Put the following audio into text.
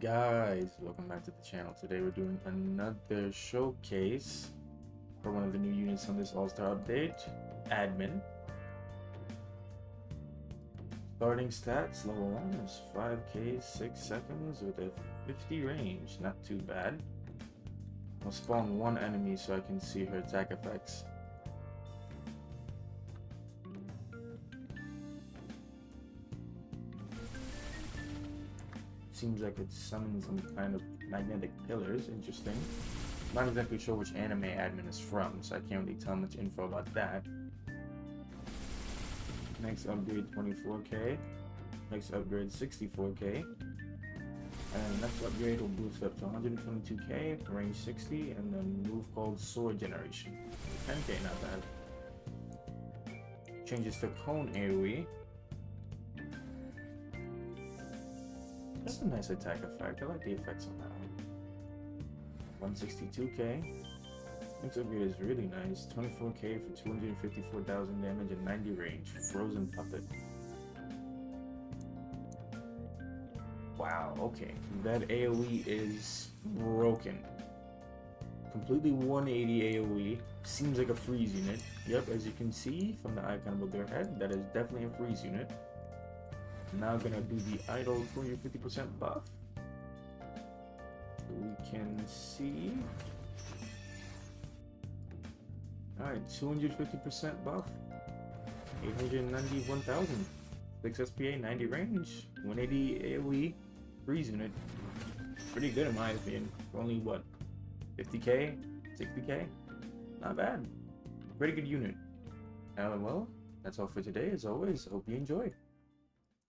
Guys, welcome back to the channel. Today we're doing another showcase for one of the new units on this All-Star update, Admin. Starting stats, level 1 is 5k 6 seconds with a 50 range, not too bad. I'll spawn one enemy so I can see her attack effects. Seems like it's summoning some kind of magnetic pillars. Interesting. Not exactly sure which anime admin is from, so I can't really tell much info about that. Next upgrade 24k. Next upgrade 64k. And next upgrade will boost up to 122k, range 60, and then move called Sword Generation. 10k, not bad. Changes to Cone AoE. That's a nice attack effect. I like the effects on that one. 162k. Next is really nice. 24k for 254,000 damage and 90 range. Frozen Puppet. Wow, okay. That AoE is broken. Completely 180 AoE. Seems like a freeze unit. Yep, as you can see from the icon above their head, that is definitely a freeze unit. Now gonna do the idle 250% buff. We can see. Alright, 250% buff. 891,000. 6 SPA, 90 range, 180 AoE, freeze unit. Pretty good in my opinion. For only what? 50k? 60k? Not bad. Pretty good unit. Uh, well, that's all for today. As always, hope you enjoyed.